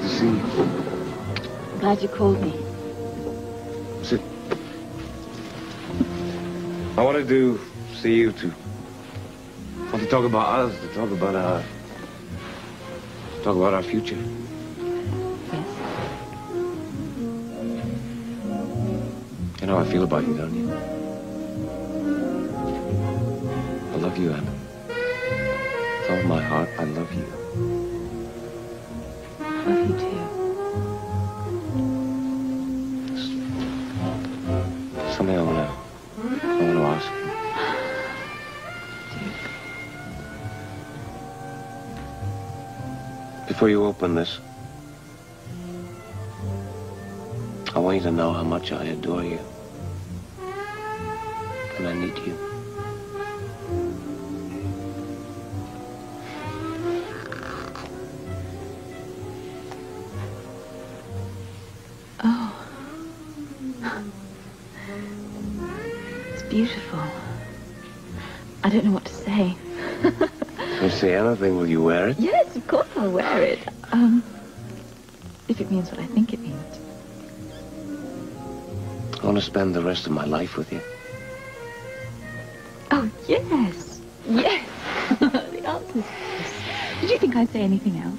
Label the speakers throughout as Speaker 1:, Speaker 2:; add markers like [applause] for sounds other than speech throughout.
Speaker 1: Happy to see you.
Speaker 2: Glad you called me.
Speaker 1: Sit. I wanted to see you to. I want to talk about us, to talk about our. Talk about our future.
Speaker 2: Yes.
Speaker 1: You know how I feel about you, don't you? I love you, Anna. With all my heart, I love you.
Speaker 2: Love you too.
Speaker 1: Something I wanna, I wanna ask you. Before you open this, I want you to know how much I adore you. And I need you.
Speaker 2: Oh. It's beautiful. I don't know what to say.
Speaker 1: You say anything, will you wear it?
Speaker 2: Yes, of course I'll wear it. Um, if it means what I think it means.
Speaker 1: I want to spend the rest of my life with you.
Speaker 2: Oh, yes. Yes. [laughs] the answer is yes. Did you think I'd say anything else?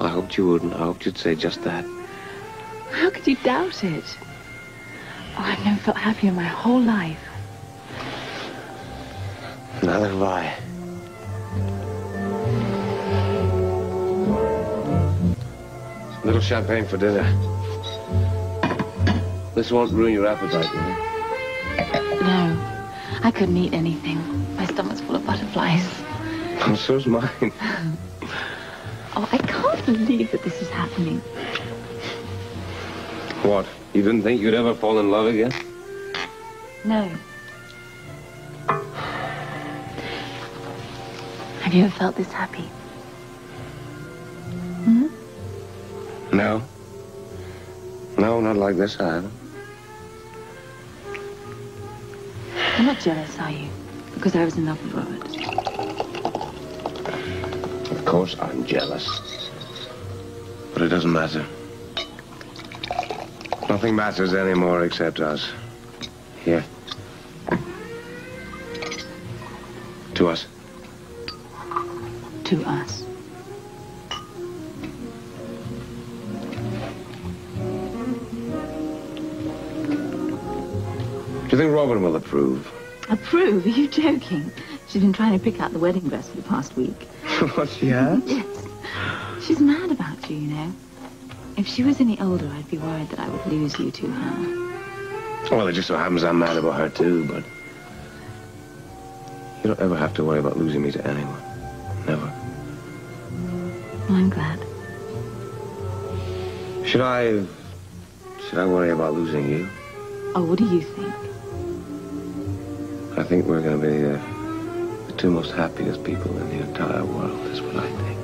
Speaker 1: I hoped you wouldn't. I hoped you'd say just that.
Speaker 2: How could you doubt it? Oh, I've never felt happier in my whole life.
Speaker 1: Neither have I. A little champagne for dinner. This won't ruin your appetite, will it?
Speaker 2: No, I couldn't eat anything. My stomach's full of butterflies. [laughs]
Speaker 1: Oh, so's mine. [laughs]
Speaker 2: Oh, I can't believe that this is happening.
Speaker 1: What? You didn't think you'd ever fall in love again?
Speaker 2: No. Have you ever felt this happy? Hmm?
Speaker 1: No. No, not like this, I haven't.
Speaker 2: You're not jealous, are you? Because I was in love with Robert.
Speaker 1: Of course I'm jealous. But it doesn't matter. Nothing matters anymore except us. Here. To us.
Speaker 2: To us.
Speaker 1: Do you think Robin will approve?
Speaker 2: Approve? Are you joking? She's been trying to pick out the wedding dress for the past week. [laughs]
Speaker 1: what, she has?
Speaker 2: Yes. She's mad about you, you know. If she was any older, I'd be worried that I would lose you to her.
Speaker 1: Well, it just so happens I'm mad about her, too, but... You don't ever have to worry about losing me to anyone. Never.
Speaker 2: Well, I'm glad.
Speaker 1: Should I... Should I worry about losing you?
Speaker 2: Oh, what do you think?
Speaker 1: I think we're going to be uh, two most happiest people in the entire world, is what I think.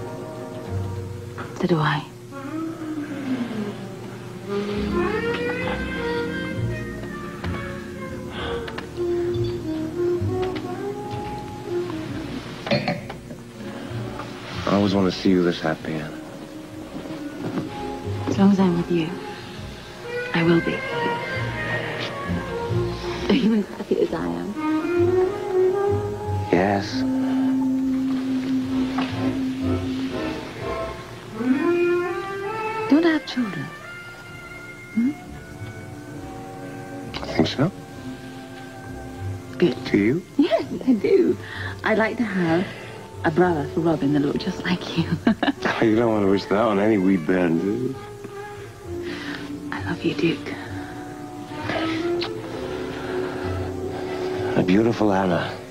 Speaker 2: So do I.
Speaker 1: I always want to see you this happy, Anna.
Speaker 2: As long as I'm with you, I will be. Are you as happy as I am?
Speaker 1: Yes.
Speaker 2: Don't I have children? Hmm?
Speaker 1: I think so.
Speaker 2: Good.
Speaker 1: Do you?
Speaker 2: Yes, I do. I'd like to have a brother for Robin that looked just like you. [laughs]
Speaker 1: you don't want to wish that on any wee bairn, do you?
Speaker 2: I love you, Duke.
Speaker 1: A beautiful Anna.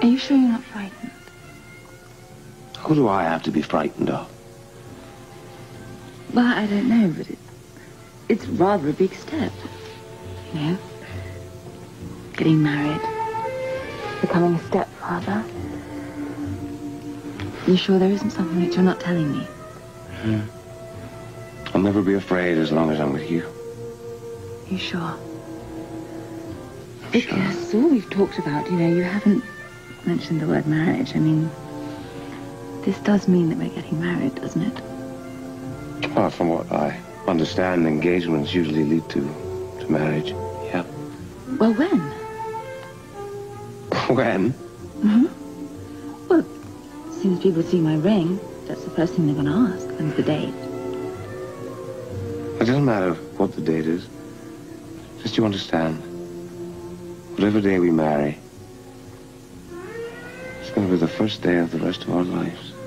Speaker 2: Are you sure you're not frightened?
Speaker 1: Who do I have to be frightened of?
Speaker 2: Well, I don't know, but it, it's rather a big step. You know? Getting married. Becoming a stepfather. You sure there isn't something that you're not telling me? Hmm.
Speaker 1: I'll never be afraid as long as I'm with you.
Speaker 2: You sure? Because all we've talked about, you know, you haven't mentioned the word marriage. I mean, this does mean that we're getting married, doesn't it?
Speaker 1: Well, from what I understand, engagements usually lead to, to marriage. Yeah.
Speaker 2: Well, when? [laughs]
Speaker 1: When? Mhm.
Speaker 2: Well, as soon as people see my ring, that's the first thing they're going to ask. When's the date?
Speaker 1: It doesn't matter what the date is. Just you understand. Whatever day we marry, be the first day of the rest of our lives.